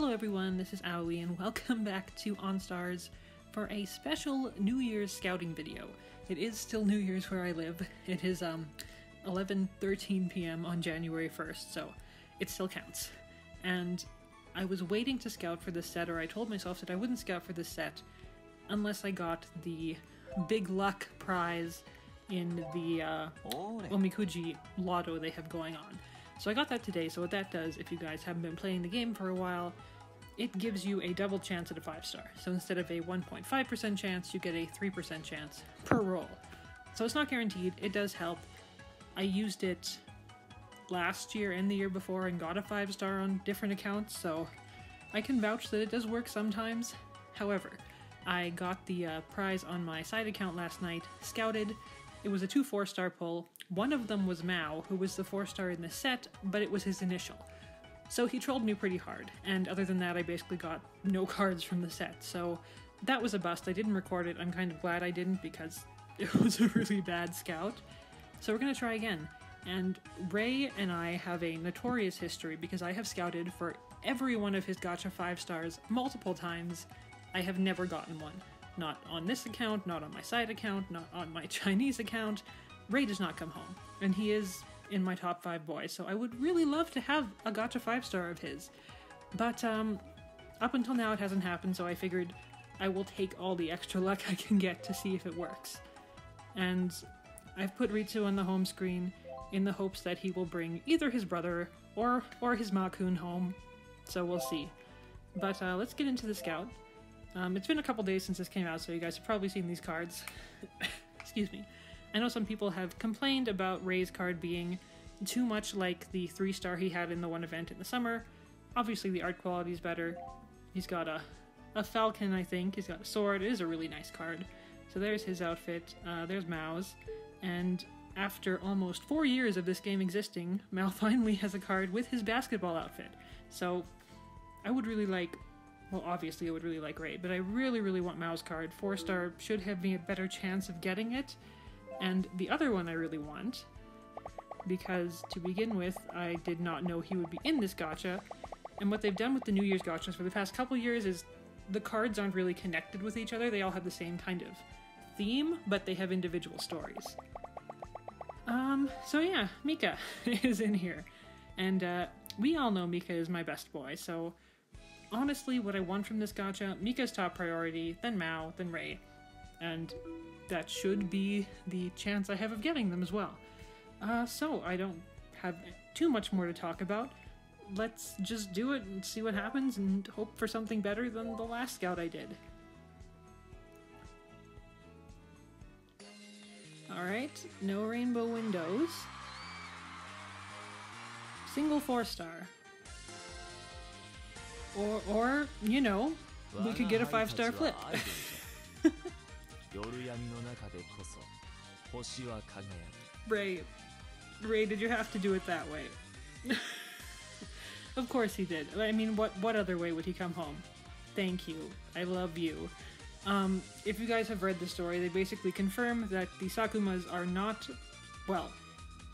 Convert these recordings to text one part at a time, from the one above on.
Hello everyone, this is Aoi and welcome back to EnStars for a special New Year's scouting video. It is still New Year's where I live. It is um 11:13 p.m. on January 1st, so it still counts. And I was waiting to scout for this set or I told myself that I wouldn't scout for this set unless I got the big luck prize in the uh, Omikuji lotto they have going on. So I got that today, so what that does, if you guys haven't been playing the game for a while, it gives you a double chance at a 5 star. So instead of a 1.5% chance, you get a 3% chance per roll. So it's not guaranteed, it does help. I used it last year and the year before and got a 5 star on different accounts, so I can vouch that it does work sometimes. However, I got the uh, prize on my side account last night, scouted. It was a two four star pull. One of them was Mao, who was the four star in the set, but it was his initial. So he trolled me pretty hard, and other than that, I basically got no cards from the set. So that was a bust. I didn't record it. I'm kind of glad I didn't because it was a really bad scout. So we're gonna try again. And Rei and I have a notorious history because I have scouted for every one of his gacha 5 stars multiple times. I have never gotten one. Not on this account, not on my side account, not on my Chinese account. Rei does not come home, and he is in my top 5 boys, so I would really love to have a gacha 5 star of his. But um, up until now, it hasn't happened, so I figured I will take all the extra luck I can get to see if it works. And I've put Ritsu on the home screen in the hopes that he will bring either his brother or or his Makun home. So we'll see. But uh, let's get into the scout. Um, it's been a couple days since this came out, so you guys have probably seen these cards. Excuse me. I know some people have complained about Rei's card being too much like the three star he had in the one event in the summer. Obviously, the art quality is better. He's got a, a falcon, I think. He's got a sword. It is a really nice card. So there's his outfit. Uh, there's Mao's. And after almost four years of this game existing, Mao finally has a card with his basketball outfit. So I would really like well, obviously, I would really like Rei, but I really, really want Mao's card. Four star should have me a better chance of getting it. And the other one I really want, because to begin with, I did not know he would be in this gacha. And what they've done with the New Year's gachas for the past couple years is the cards aren't really connected with each other. They all have the same kind of theme, but they have individual stories. Um, so yeah, Mika is in here. And uh, we all know Mika is my best boy, so honestly, what I want from this gacha, Mika's top priority, then Mao, then Rei. And that should be the chance I have of getting them as well. Uh, so, I don't have too much more to talk about. Let's just do it and see what happens and hope for something better than the last scout I did. Alright, no rainbow windows. Single four star. Or, or you know, we could get a five star flip. Rei, Rei, did you have to do it that way? of course he did. I mean, what what other way would he come home? Thank you. I love you. Um, if you guys have read the story, they basically confirm that the Sakumas are not, well,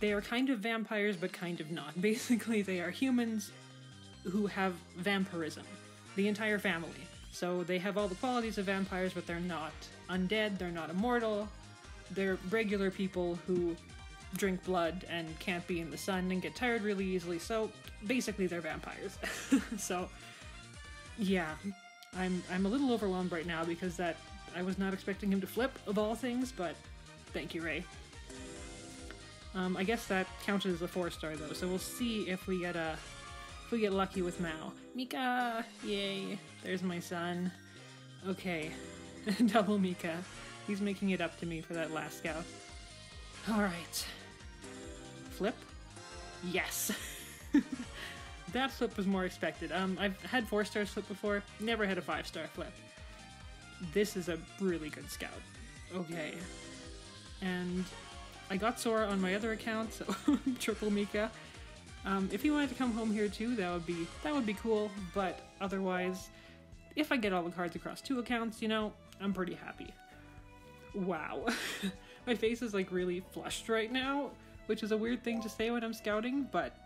they are kind of vampires, but kind of not. Basically, they are humans who have vampirism. The entire family. So they have all the qualities of vampires, but they're not undead, they're not immortal. They're regular people who drink blood and can't be in the sun and get tired really easily. So basically, they're vampires. so yeah, I'm I'm a little overwhelmed right now because that I was not expecting him to flip of all things, but thank you, Rei. Um, I guess that counts as a four star though, so we'll see if we get a if we get lucky with Mao. Mika, yay! There's my son. Okay, double Mika. He's making it up to me for that last scout. All right, flip. Yes. that flip was more expected. Um, I've had four stars flip before, never had a five star flip. This is a really good scout. Okay. And I got Sora on my other account, so triple Mika. Um, if he wanted to come home here too, that would be that would be cool. But otherwise, if I get all the cards across two accounts, you know, I'm pretty happy. Wow, my face is like really flushed right now, which is a weird thing to say when I'm scouting, but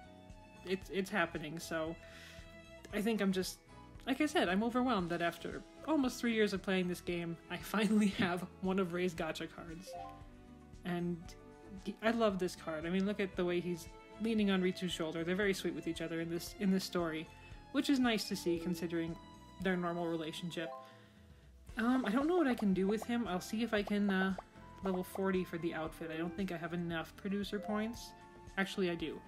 it's it's happening. So I think I'm just like I said, I'm overwhelmed that after almost three years of playing this game, I finally have one of Rei's gacha cards. And I love this card. I mean, look at the way he's leaning on Ritsu's shoulder. They're very sweet with each other in this in this story, which is nice to see considering their normal relationship. Um, I don't know what I can do with him. I'll see if I can uh, level 40 for the outfit. I don't think I have enough producer points. Actually, I do.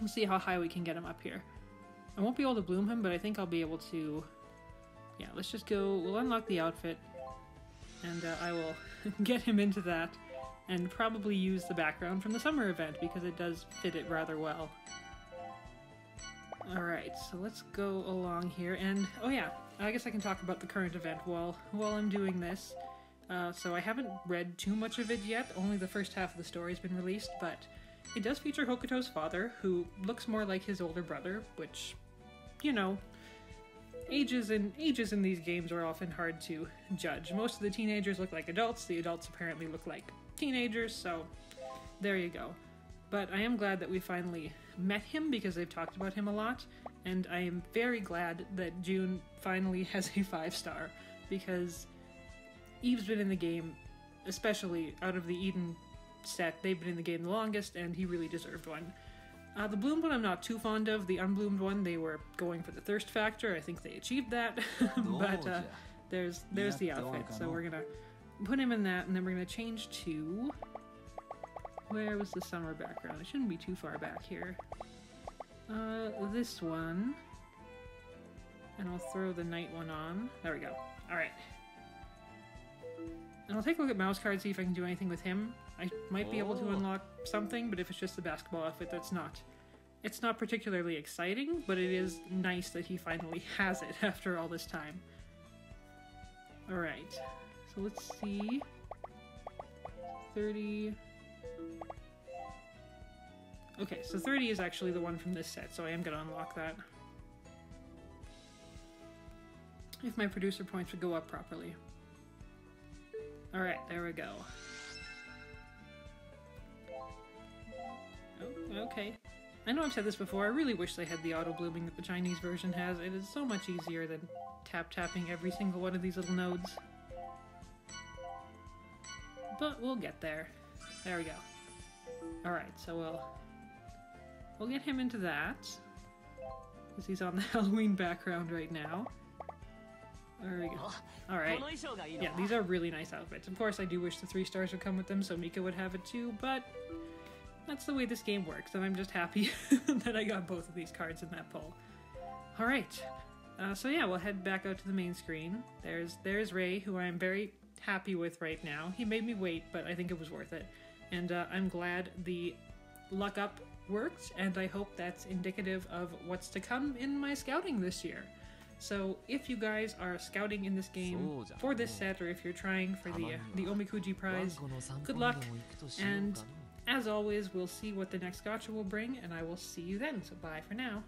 We'll see how high we can get him up here. I won't be able to bloom him, but I think I'll be able to... Yeah, let's just go... We'll unlock the outfit, and uh, I will get him into that, and probably use the background from the summer event, because it does fit it rather well. Alright, so let's go along here, and... Oh yeah, I guess I can talk about the current event while, while I'm doing this. Uh, so I haven't read too much of it yet, only the first half of the story has been released, but it does feature Hokuto's father, who looks more like his older brother, which, you know, ages and ages in these games are often hard to judge. Most of the teenagers look like adults, the adults apparently look like teenagers, so there you go. But I am glad that we finally met him because they've talked about him a lot, and I am very glad that Jun finally has a five star because Eve's been in the game, especially out of the Eden set, they've been in the game the longest, and he really deserved one. Uh, the bloomed one I'm not too fond of. The unbloomed one, they were going for the thirst factor. I think they achieved that. but uh, there's there's the outfit. So we're gonna put him in that, and then we're gonna change to where was the summer background? It shouldn't be too far back here. Uh, this one. And I'll throw the night one on. There we go. Alright. And I'll take a look at Mao's card, see if I can do anything with him. I might be able to Oh. unlock something, but if it's just the basketball outfit, that's not. It's not particularly exciting, but it is nice that he finally has it after all this time. Alright. So let's see. 30. Okay, so 30 is actually the one from this set, so I am going to unlock that. If my producer points would go up properly. Alright, there we go. Oh, okay. I know I've said this before, I really wish they had the auto blooming that the Chinese version has. It is so much easier than tap tapping every single one of these little nodes. But we'll get there. There we go. Alright, so we'll we'll get him into that. Because he's on the Halloween background right now. There we go. Alright. Yeah, these are really nice outfits. Of course, I do wish the three stars would come with them so Mika would have it too, but that's the way this game works, and I'm just happy that I got both of these cards in that poll. Alright. Uh, so yeah, we'll head back out to the main screen. There's there's Rei, who I'm very happy with right now. He made me wait, but I think it was worth it. And uh, I'm glad the luck up worked, and I hope that's indicative of what's to come in my scouting this year. So if you guys are scouting in this game for this set, or if you're trying for the uh, the Omikuji prize, good luck, and as always, we'll see what the next gacha will bring, and I will see you then. So bye for now.